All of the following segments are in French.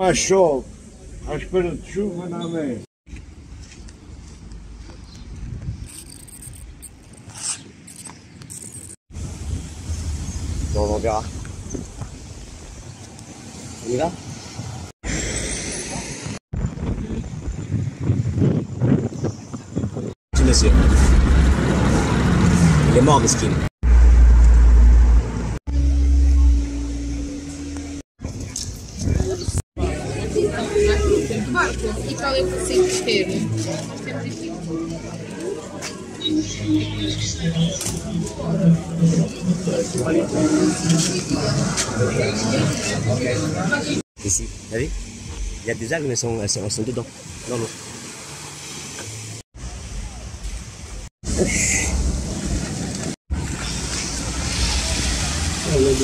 Achou. À espera de chuva, não é? Bon, on verra. On y va Petit Il est mort, espelho? Ici, t'as vu Il y a des algues, mais elles sont, sont, elles sont dedans, dans l'eau.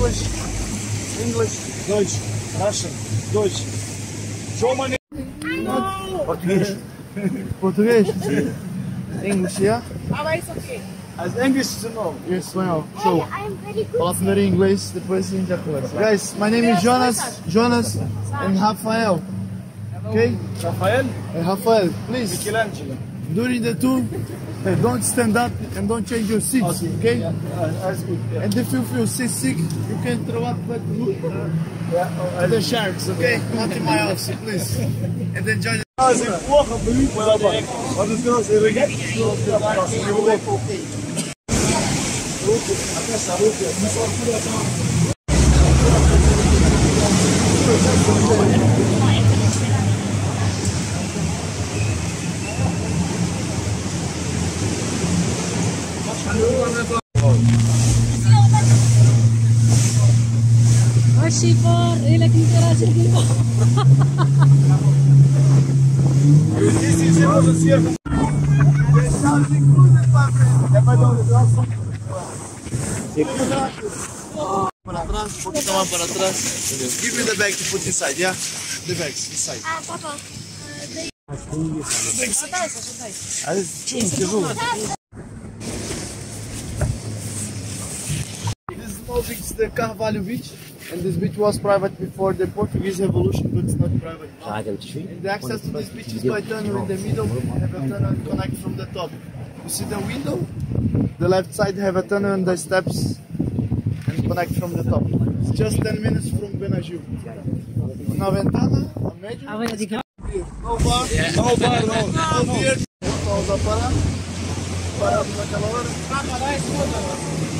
English. English. Deutsch. Russian. Deutsch. German. Português. Português? English, yeah? As English to know. Espanhol. Show. I'm very good. Fala primeiro em inglês, depois já conversa. Guys, my name is Jonas, Jonas and Rafael. Okay? Rafael. Rafael, please, Michelangelo. during the tour, uh, don't stand up and don't change your seats, okay? okay? Yeah, uh, good, yeah. And if you feel seasick, you can throw up like, uh, yeah, the sharks, okay? Not in my house, please. And enjoy the... As the I'm gonna Ashi par, elak ni tera chindi você. Deixar de cruzes para frente. É para dar um traço. Para trás, volta mais para trás. Give me the bag to put inside, yeah? The bags inside. Ah, papa. Tem que ser. Ah, tinha que ser. Beach is the Carvalho beach, and this beach was private before the Portuguese Revolution, but it's not private now. J'arrête un petit peu. And the access to this beach is by tunnel in the middle, have a tunnel connect from the top. You see the window? The left side have a tunnel and the steps and connect from the top. It's just 10 minutes from Benaju. Una ventana, a major. Ah ouais, des No bar, no bar, no, no beer. Pausa parar. Paramos naquela hora.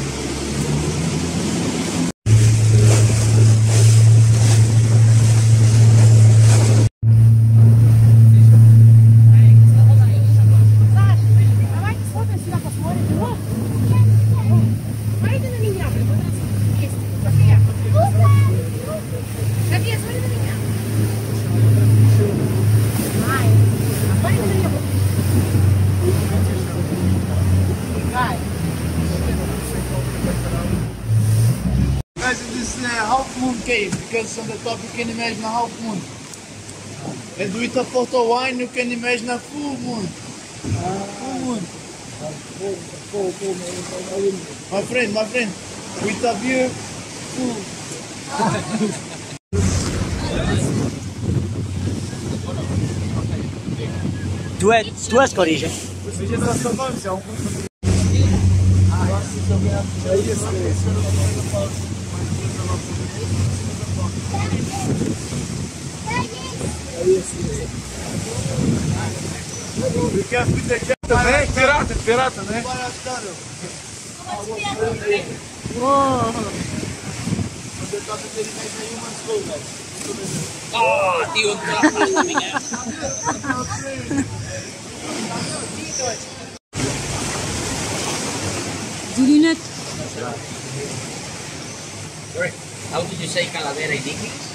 on the top you can imagine a half moon. And with a photo wine you can imagine a full moon. Full moon. My friend, my friend, with a view full. Tu es, tu es corrige. You porque a fita aqui também é pirata, pirata, né? Oh, tío, Julinet. Sorry, how did you say calavera in English?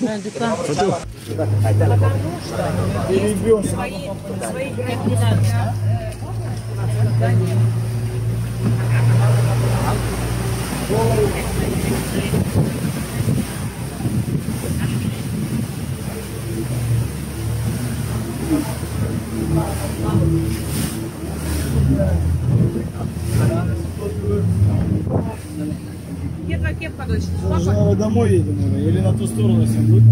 moi. Ah, Photo. Перебьемся. Уже домой едем или на ту сторону всем будет?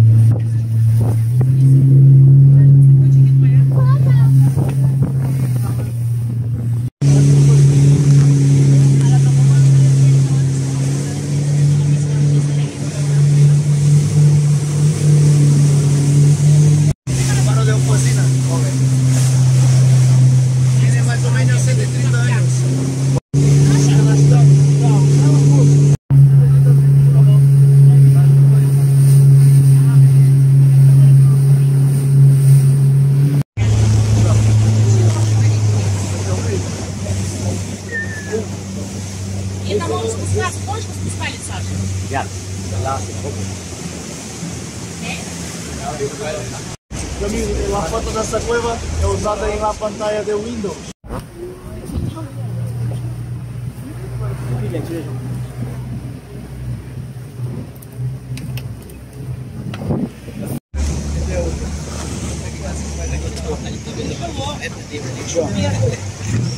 Pantalla de Windows.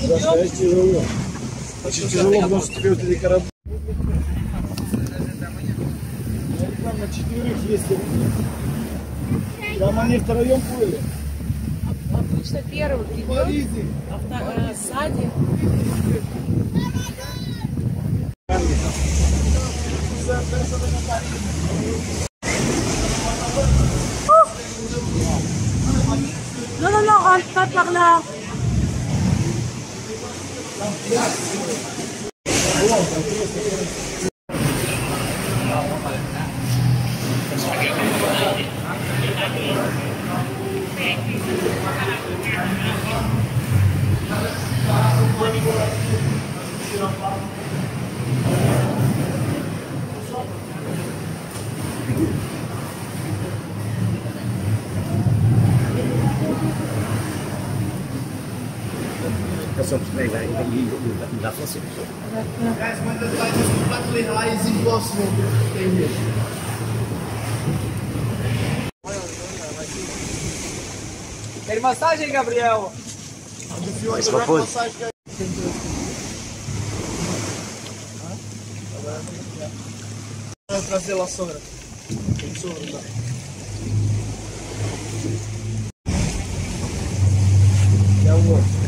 Достать тяжело. Очень тяжело, потому что тебе вот эти корабли. На четверых есть. Там они втроем Non, non, non, rentre pas par là. massagem, Gabriel? Mas qual foi? Vou trazer lá sogra. Tem sogro. E tá? é o outro?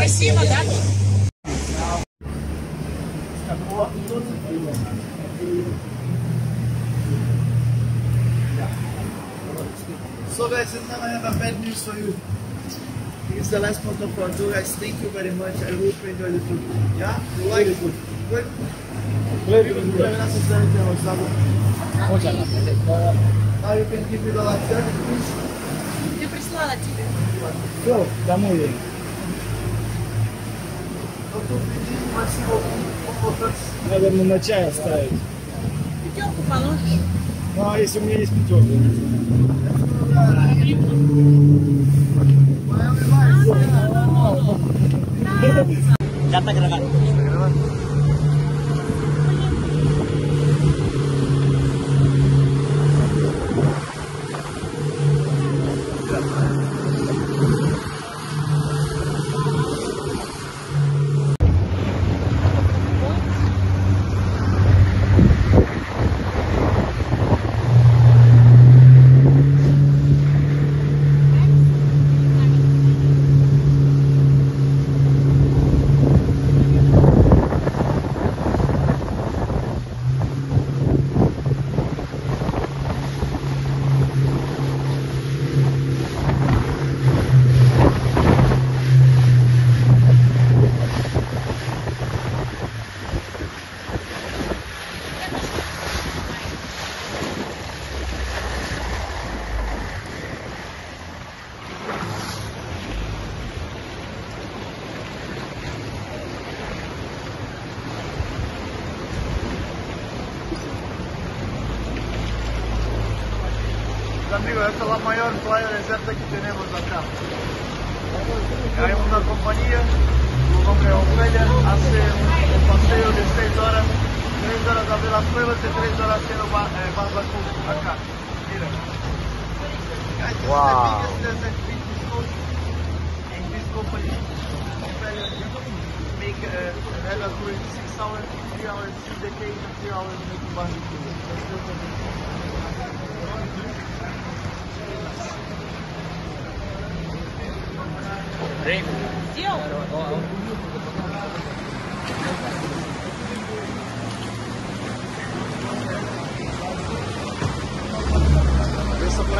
É cima. And now I have a bad news for you. This is the last part of our tour, guys. Thank you very much. I hope you enjoyed the tour. Yeah? You like it? Good? Now you can give me the life jacket, please. Ты прислала тебе. Все, домой едем. Наверное, на чай оставить. Пятерку положишь. Ну, а если у меня есть пятерка? Ya está grabando.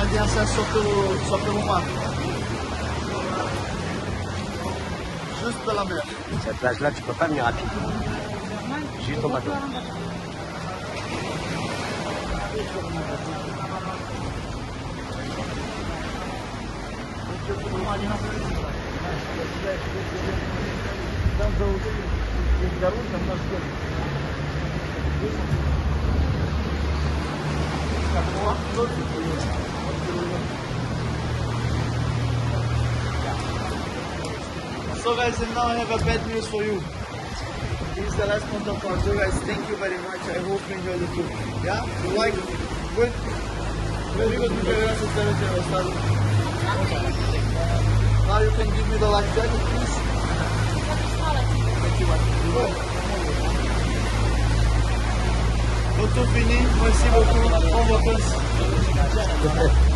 Só pelo, só pelo mar. Juste pela mer. Cette plage-là, tu peux pas venir pied. Juste en bateau. So guys, and now I have a bad news for you. This is the last month of our tour, guys. Thank you very much. I hope you enjoyed the tour. Yeah? You like it? Good? Very good. Muchas gracias, espero que haya gustado. Now you can give me the life jacket, please. Thank you. Doutor Fini, merci beaucoup. Bon vacances.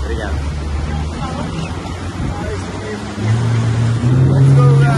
Obrigado. Let's go, guys.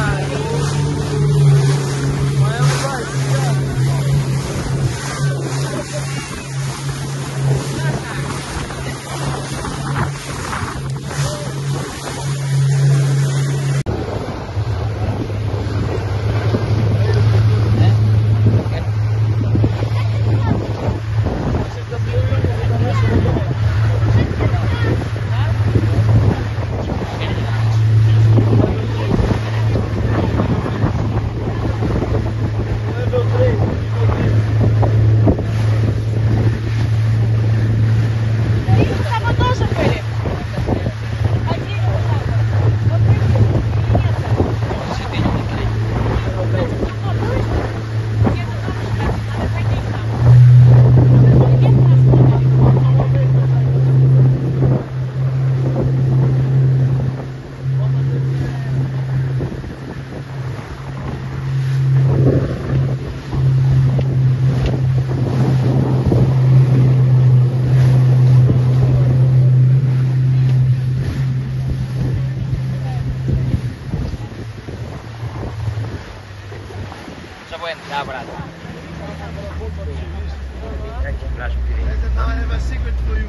Now I have a secret for you.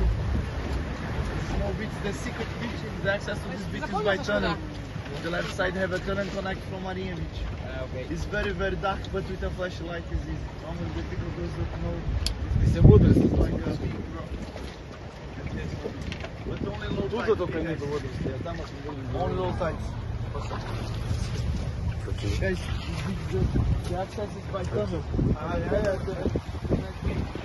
No, which the secret beach the access to this beach is by tunnel. The left side have a tunnel connect from Marina Beach. Uh, okay. It's very very dark, but with a flashlight is easy. Only the people those that know. It's a wood. It's like a big rock. But only low tides. Only low tides. Guys, the, the access is by tunnel. Ah, yeah, yeah.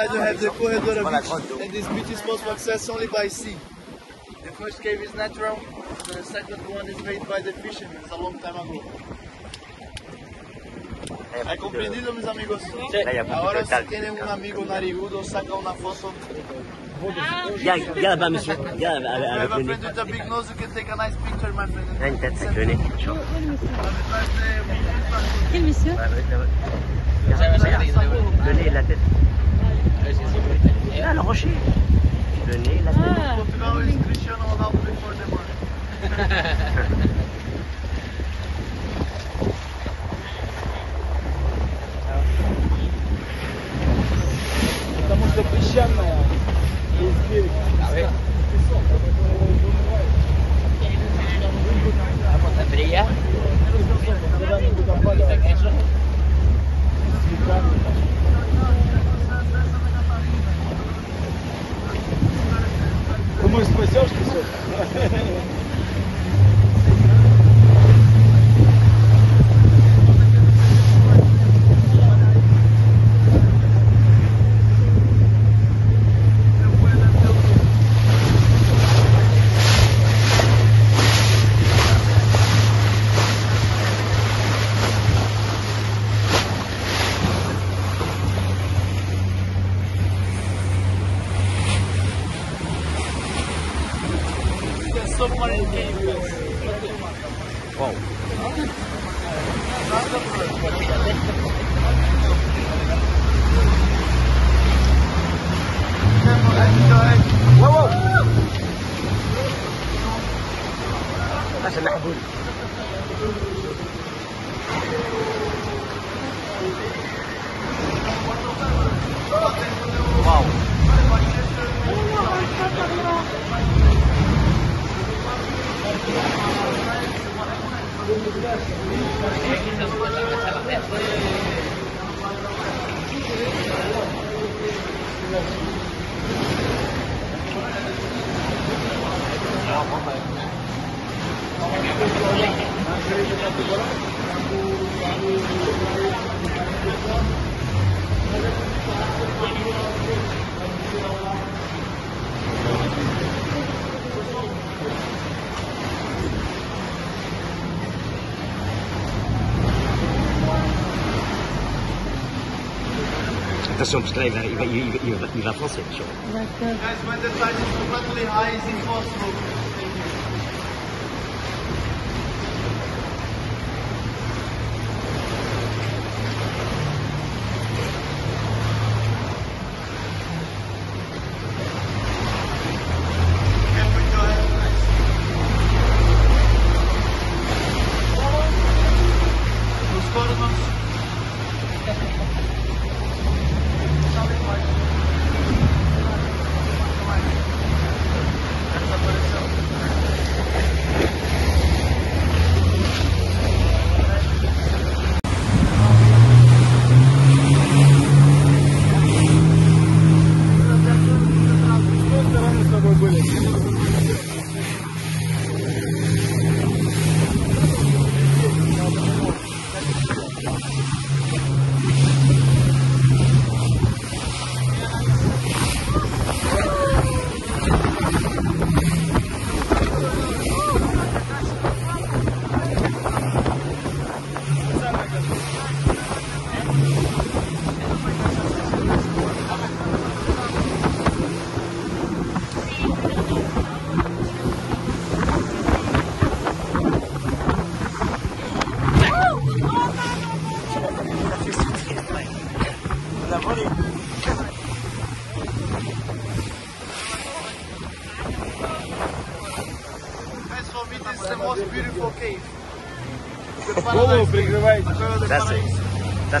side you have the Corredora Beach, and this beach is to access only by sea. The first cave is natural, the second one is made by the fishermen a long time ago. ¿Hay comprendido, mis amigos? Ahora si tienen un amigo narigudo, saca una foto. Viens, viens là-bas, monsieur. With a big nose, you can take a nice picture, my friend. Une tête. Quel monsieur? Ouais, ouais, ouais. Regarde, Le nez et la tête. Là, le rocher. Le nez la tête. Ah, Portugal Думаю, спасешься все. Это, собственно, и, je и, и, и вопрос решен. When the price is completely high, it's impossible.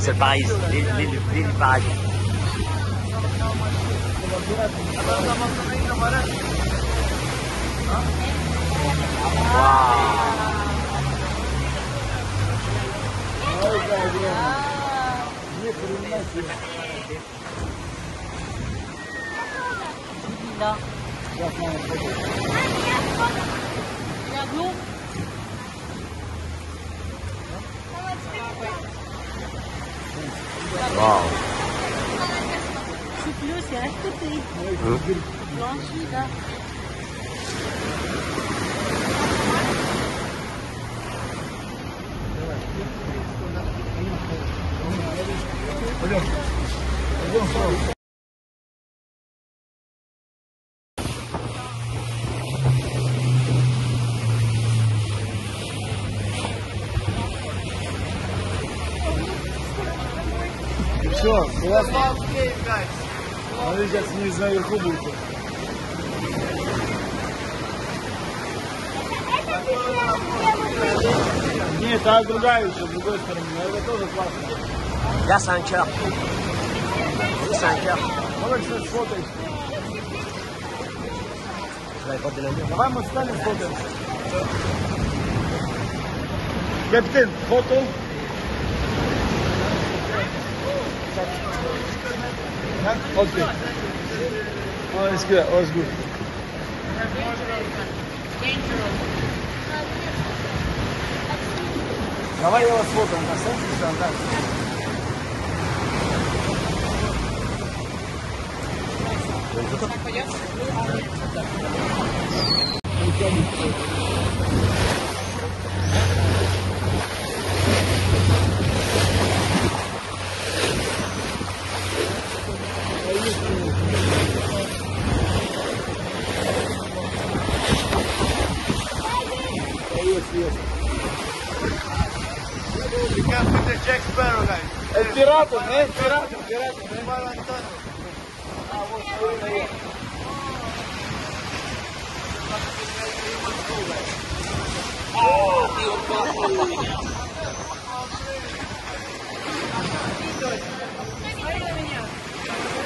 cáncer, país, lilipagem. Wow. Wow. Olha, olha só. смотри, как вниз наверху будет. Нет, а другая еще, с другой стороны. А это тоже классно. Я Санча. Ты Санча. Давай что сфоткай. Давай мы встанем фотоем. Капитан, фото. Thank you. Huh? Okay. Oh, it's good. Oh, it's good. Давай я вас фотом на селфи, да, да. Поехали. Si chiama Jack Sparrow, guys. È tirato, è tirato, è tirato. È tirato. Ah, vuoi solo io. Oh, Dio, qua. Thank you.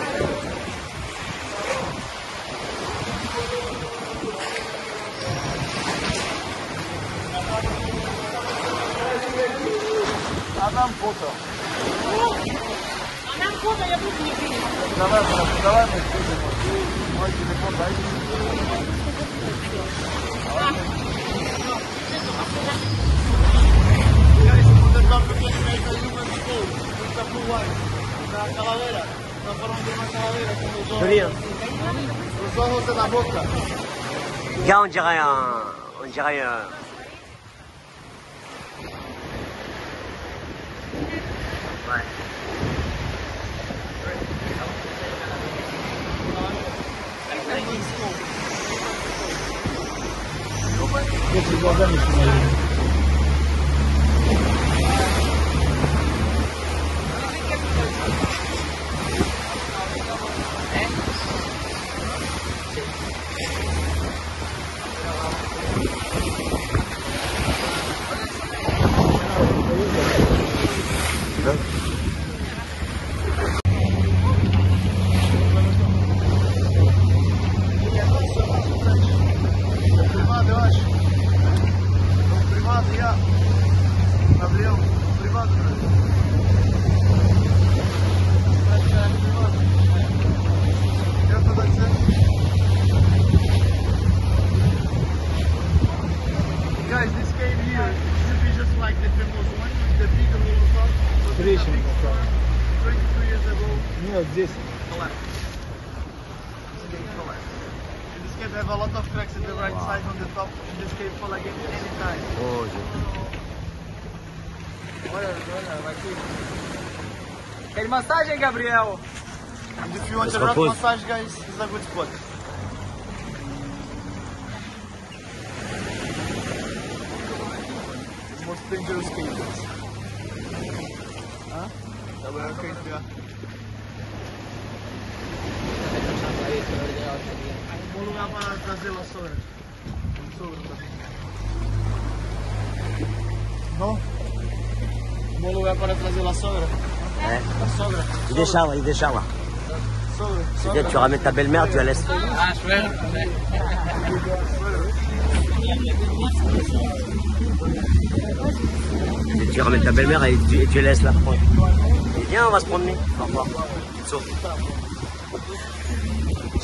Адам фото. Она фото, я буду не видеть. Давай, брат, давай мы спустим. Мой телефон дай. Guys, on the top we can make a human skull with the blue line. Una calavera. Una forma de una calavera con los ojos. Joli, hein Los ojos de la boca. Gars, on dirait un. On dirait Right. Gabriel? And if you want Let's a rock propose. massage, guys, it's a good spot. Most dangerous cages. Huh? That way I can yeah. Bom lugar para trazer vassouras. Bom? Bom lugar para trazer vassoura. Il décharge, il. Sogra. Peut-être tu ramènes ta belle-mère, tu la laisses. Ah, suelo. Et tu ramènes ta belle-mère et tu, et tu la laisses là. Et viens, on va se promener. Au revoir.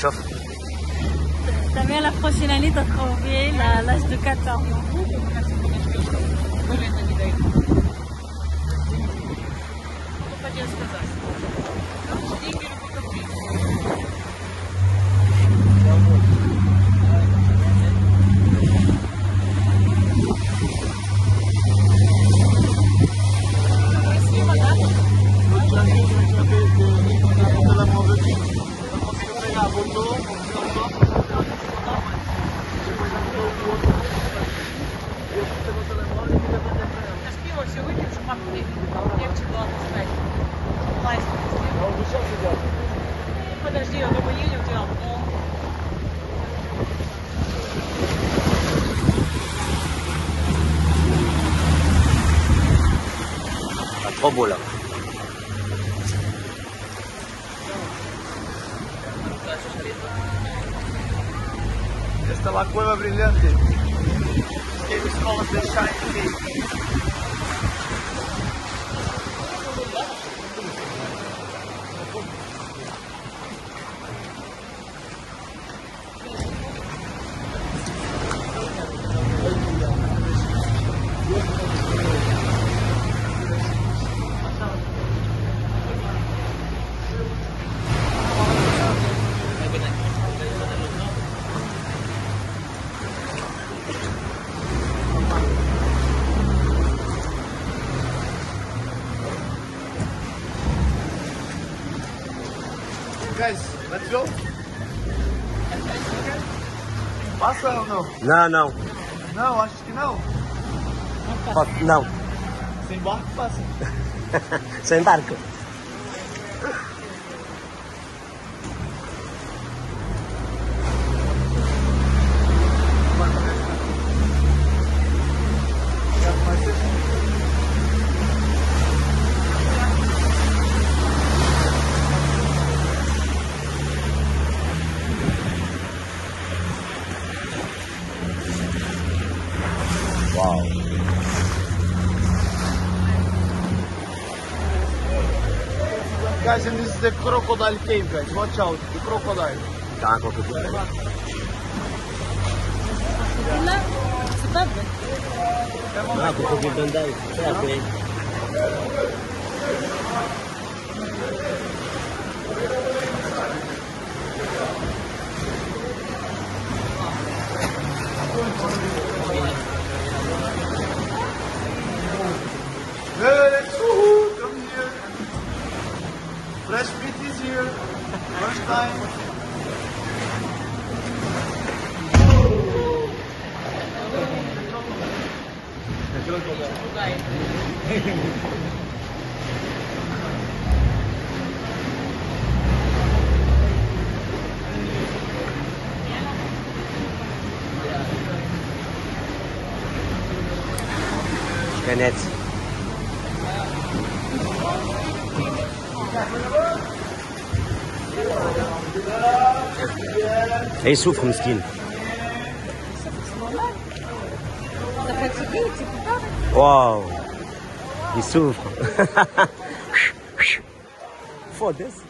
Chauffe. También la prochaine année, t'as trouvé l'âge de 14 ans. Herkes kazandı. óvulo. Não? Non. Não, acho que não. Não, Sem barco passa. sem barco. crocodile came, guys. Watch out, the crocodile. Да, crocodile. Да, крокодил Дандай. Все, nett. Ej, souffre, mesquine. Ça fait Wow! He souffre. For this?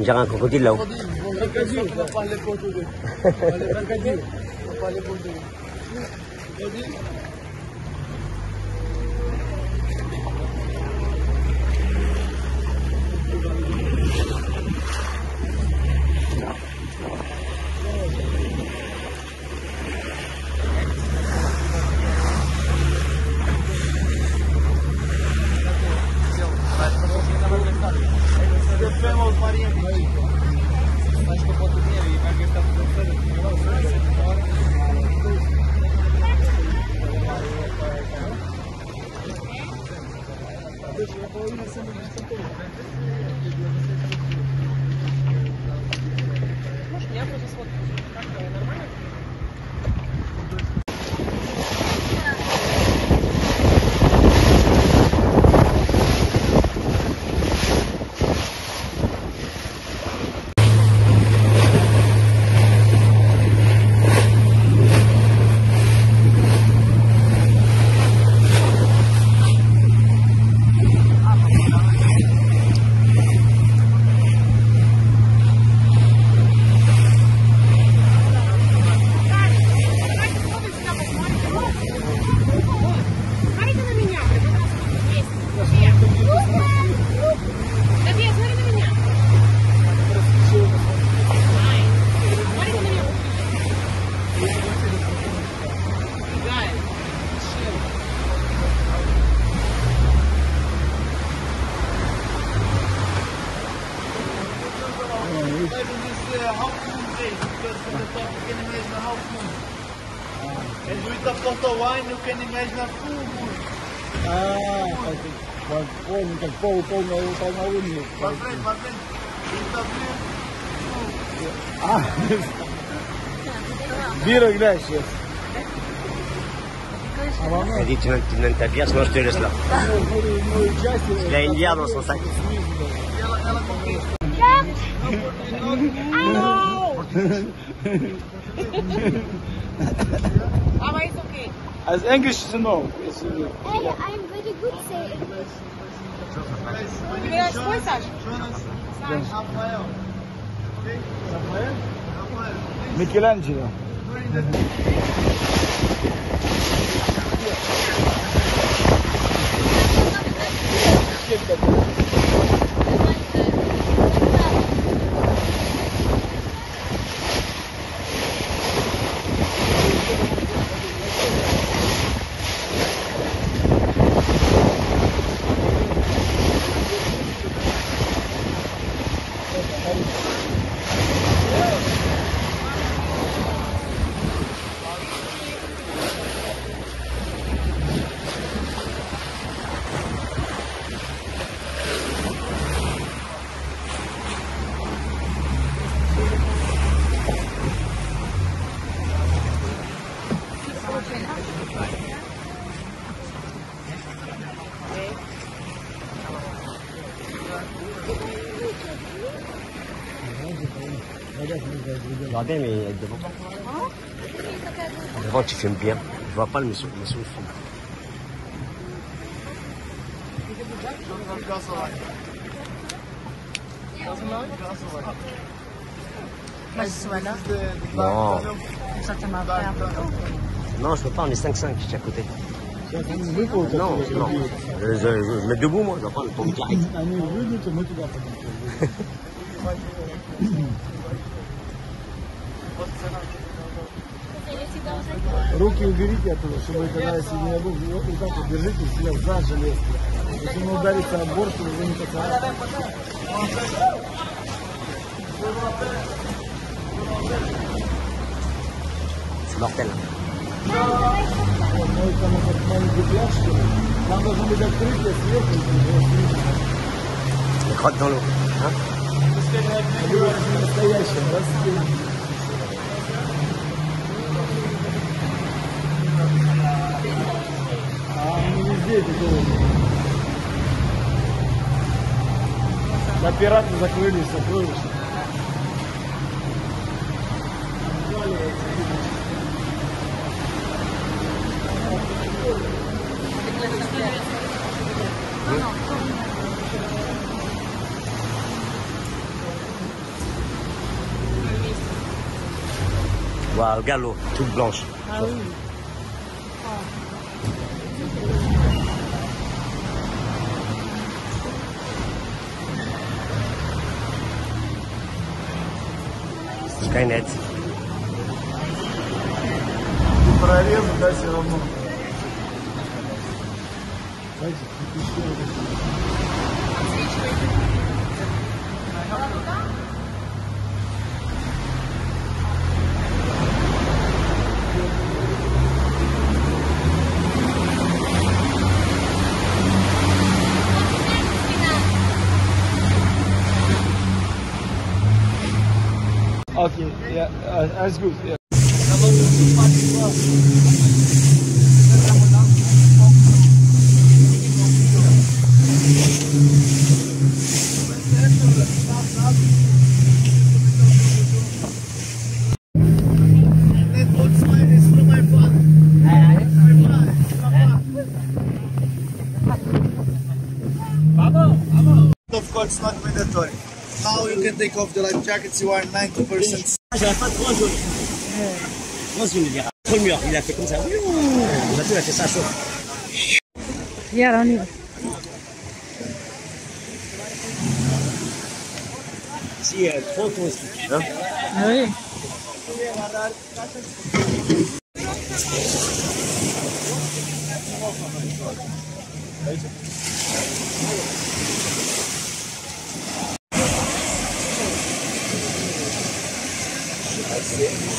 On dirait un crocodile là-haut. Crocodile. On va parler portugais. On va parler portugais. уполномоченный. Портрет, портрет, А, Бира, глянь сейчас. Родителям Тинентап, я сможет Юрисла. Для индиануса садись. As English to know. Yes, you know. Выбирай свой, Саш? Что у нас? Саш. Рафаэл. Рафаэл? Рафаэл. Микеланджело. Bien être devant. Devant, tu filmes bien. Je vois pas le monsieur, le monsieur filme. Non, non, je peux pas, on est 5-5, je suis à côté. Non, non. Je, je, je, je mets debout, moi, je vais prendre ton direct. Руки уберите оттуда, чтобы когда если не буду, вот так вот держите себя за железо. Если не ударится об борт, то вы не поцарапаете. Вот, ну, и там этот маленький пляж, что ли, там должно быть открытие сверху, и там же Les crottes На пираты закрыли сокровища. Voilà, le galop, toute blanche. Ah oui. Skynet. И прорезы, да, все равно. Знаете, alles gut. Yeah. Of course, not mandatory. Now you can take off the life jackets. You are 90%. J'avais pas trop jaune. Moi, je me dirais. Trop le mur, il a fait comme ça. Il a il a fait ça chaud. Viens, on y va. Si, euh, trop touristique. Hein? Oui. Vraiment, vraiment, লাগে